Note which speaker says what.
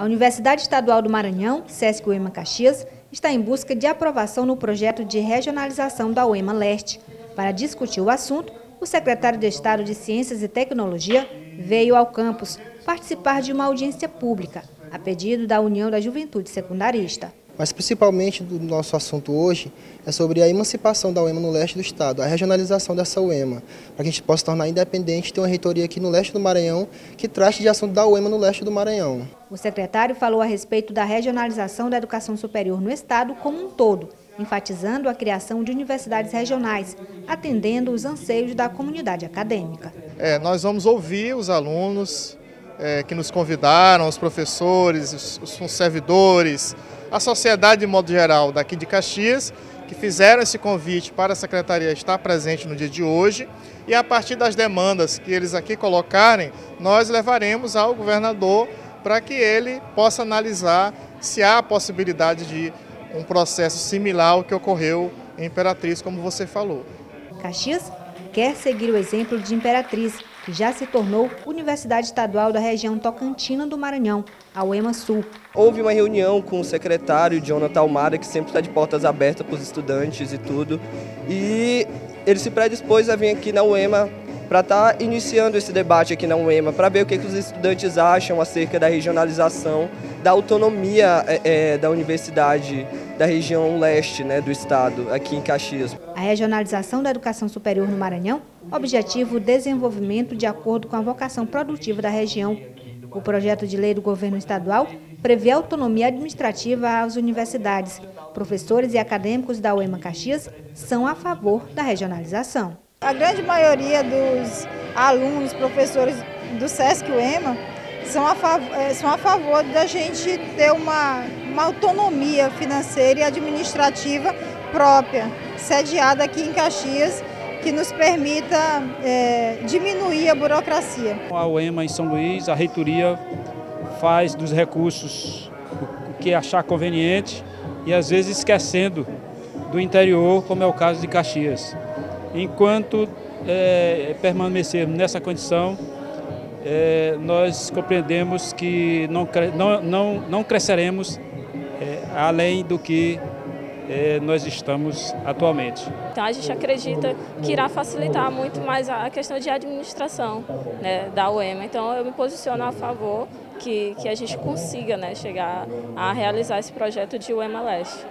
Speaker 1: A Universidade Estadual do Maranhão, SESC UEMA Caxias, está em busca de aprovação no projeto de regionalização da UEMA Leste. Para discutir o assunto, o secretário de Estado de Ciências e Tecnologia veio ao campus participar de uma audiência pública, a pedido da União da Juventude Secundarista.
Speaker 2: Mas principalmente do nosso assunto hoje é sobre a emancipação da UEMA no leste do estado, a regionalização dessa UEMA, para que a gente possa tornar independente e ter uma reitoria aqui no leste do Maranhão que trate de assunto da UEMA no leste do Maranhão.
Speaker 1: O secretário falou a respeito da regionalização da educação superior no estado como um todo, enfatizando a criação de universidades regionais, atendendo os anseios da comunidade acadêmica.
Speaker 3: É, nós vamos ouvir os alunos é, que nos convidaram, os professores, os, os servidores, a sociedade de modo geral daqui de Caxias, que fizeram esse convite para a Secretaria estar presente no dia de hoje e a partir das demandas que eles aqui colocarem, nós levaremos ao governador para que ele possa analisar se há a possibilidade de um processo similar ao que ocorreu em Imperatriz, como você falou.
Speaker 1: Caxias quer seguir o exemplo de Imperatriz, já se tornou Universidade Estadual da região Tocantina do Maranhão, a UEMA Sul.
Speaker 4: Houve uma reunião com o secretário Jonathan Almada, que sempre está de portas abertas para os estudantes e tudo, e ele se predispôs a vir aqui na UEMA para estar tá iniciando esse debate aqui na UEMA, para ver o que, que, os estudantes acham acerca da regionalização, da autonomia é, da universidade da região leste né, do estado, aqui em Caxias.
Speaker 1: A regionalização da educação superior no Maranhão, objetivo o desenvolvimento de acordo com a vocação produtiva da região. O projeto de lei do governo estadual prevê autonomia administrativa às universidades. Professores e acadêmicos da UEMA Caxias são a favor da regionalização.
Speaker 5: A grande maioria dos alunos, professores do SESC UEMA são a, favor, eh, são a favor da gente ter uma, uma autonomia financeira e administrativa própria, sediada aqui em Caxias, que nos permita é, diminuir a burocracia.
Speaker 6: A UEMA em São Luís, a reitoria faz dos recursos o que achar conveniente e às vezes esquecendo do interior, como é o caso de Caxias. Enquanto é, permanecermos nessa condição, é, nós compreendemos que não, não, não, cresceremos é, além do que é, nós estamos atualmente.
Speaker 7: Então a gente acredita que irá facilitar muito mais a questão de administração né, da UEMA. Então eu me posiciono a favor que, que a gente consiga né, chegar a realizar esse projeto de UEMA Leste.